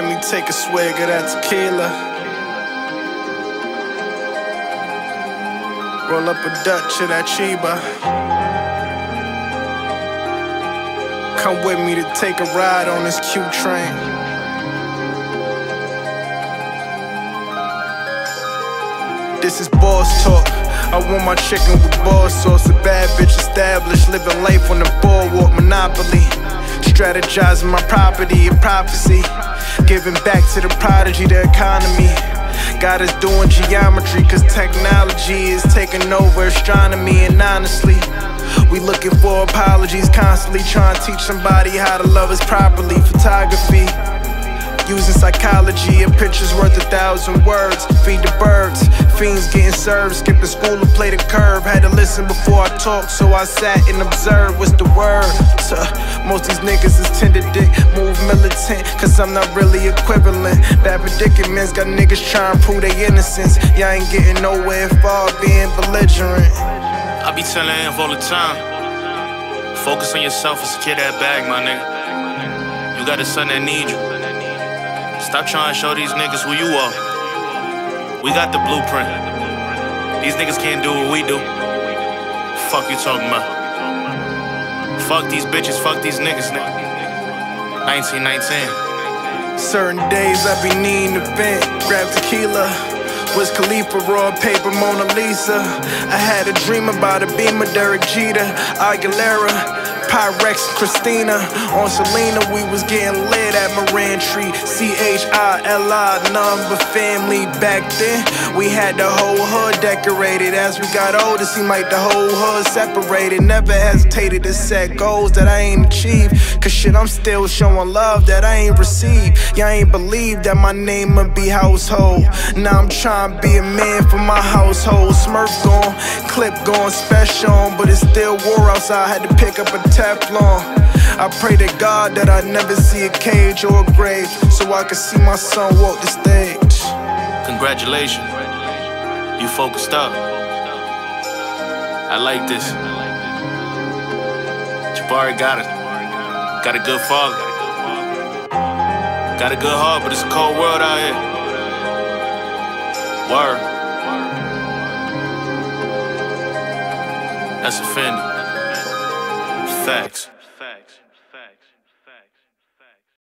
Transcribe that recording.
Let me take a swig of that tequila. Roll up a Dutch of that Chiba. Come with me to take a ride on this Q train. This is boss talk. I want my chicken with boss sauce. A bad bitch established, living life on the boardwalk, monopoly. Strategizing my property and prophecy. Giving back to the prodigy, the economy. God is doing geometry, cause technology is taking over astronomy. And honestly, we looking for apologies, constantly trying to teach somebody how to love us properly. Photography. Using psychology, a picture's worth a thousand words. Feed the birds, fiends getting served. Skipping school to play the curve. Had to listen before I talk, so I sat and observed. What's the word? most these niggas is tender dick, move militant, cause I'm not really equivalent. Bad predicaments got niggas trying to prove their innocence. Y'all ain't getting nowhere far being belligerent. I be telling him all the time. Focus on yourself and secure that bag, my nigga. You got a son that need you. Stop trying to show these niggas who you are. We got the blueprint. These niggas can't do what we do. Fuck you talking about. Fuck these bitches, fuck these niggas, nigga. 1919. Certain days I be needing to vent, grab tequila. Wiz Khalifa raw paper Mona Lisa? I had a dream about a beamer, Derek Jeter, Aguilera. Pyrex, Christina. On Selena, we was getting lit at Moran Tree. C H I L I, number family. Back then, we had the whole hood decorated. As we got older, seemed like the whole hood separated. Never hesitated to set goals that I ain't achieved. Cause shit, I'm still showing love that I ain't received. Y'all ain't believe that my name would be household. Now I'm trying to be a man for my household. Smurf gone, clip gone, special, but it's still war outside. Had to pick up a Teflon. I pray to God that I never see a cage or a grave so I can see my son walk the stage. Congratulations. You focused up. I like this. Jabari got it. Got a good father. Got a good heart, but it's a cold world out here. Word. Dasafendi. Facts.